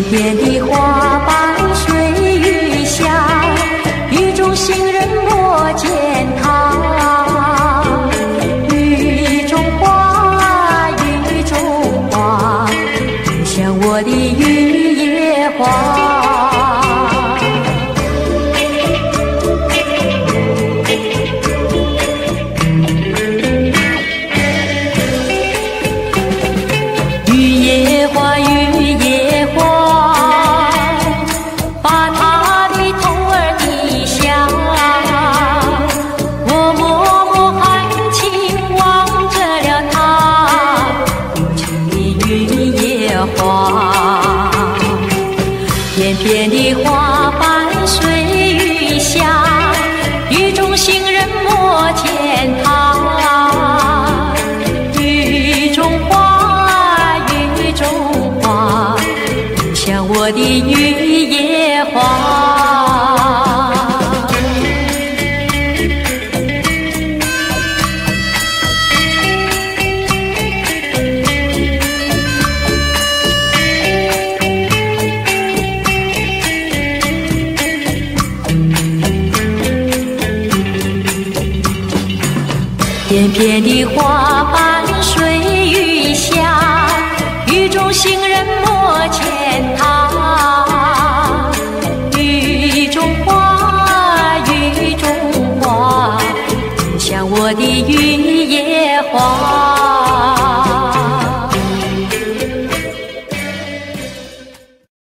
春天的花。花，片片的花瓣随雨下，雨中行人莫践踏。雨中花，雨中花，你像我的雨夜花。片片的花瓣随雨下，雨中行人莫牵他。雨中花，雨中花，就像我的云。